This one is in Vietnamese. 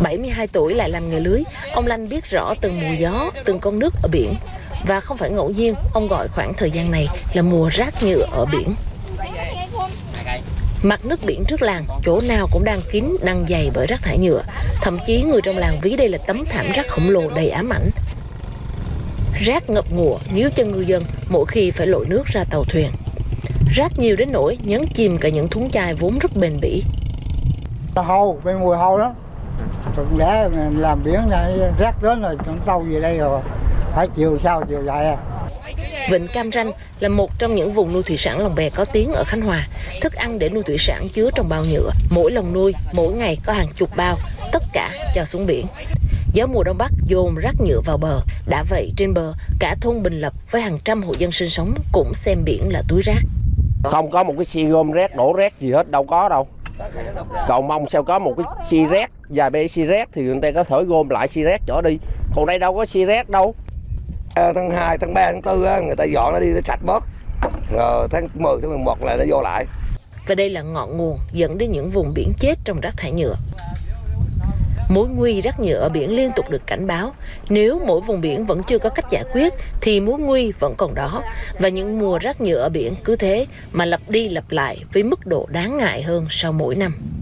72 tuổi lại làm nghề lưới, ông Lanh biết rõ từng mùa gió, từng con nước ở biển. Và không phải ngẫu nhiên, ông gọi khoảng thời gian này là mùa rác nhựa ở biển. Mặt nước biển trước làng, chỗ nào cũng đang kín, đang dày bởi rác thải nhựa. Thậm chí người trong làng ví đây là tấm thảm rác khổng lồ đầy ám ảnh. Rác ngập ngụa níu chân ngư dân mỗi khi phải lội nước ra tàu thuyền. Rác nhiều đến nỗi nhấn chìm cả những thúng chai vốn rất bền bỉ. Hâu, bên mùi hâu lắm. Cũng để làm biển này rác đến rồi chúng tàu về đây rồi. Phải chiều sau chiều lại à. Vịnh Cam Ranh là một trong những vùng nuôi thủy sản lồng bè có tiếng ở Khánh Hòa. Thức ăn để nuôi thủy sản chứa trong bao nhựa. Mỗi lồng nuôi, mỗi ngày có hàng chục bao, tất cả cho xuống biển. Gió mùa đông bắc dồn rác nhựa vào bờ. Đã vậy trên bờ, cả thôn Bình Lập với hàng trăm hộ dân sinh sống cũng xem biển là túi rác. Không có một cái xi gom rác, đổ rác gì hết, đâu có đâu. Cầu mong sao có một cái xi rác, vài bê xi rác thì người ta có thể gom lại xi rác chỗ đi. Còn đây đâu có xi rác đâu. À, tháng 2, tháng 3, tháng 4 á, người ta dọn nó đi nó sạch bớt. Rồi tháng 10, tháng 11 là nó vô lại. Và đây là ngọn nguồn dẫn đến những vùng biển chết trong rác thải nhựa. Mối nguy rác nhựa ở biển liên tục được cảnh báo. Nếu mỗi vùng biển vẫn chưa có cách giải quyết, thì mối nguy vẫn còn đó. Và những mùa rác nhựa ở biển cứ thế mà lặp đi lặp lại với mức độ đáng ngại hơn sau mỗi năm.